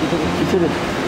你这个你个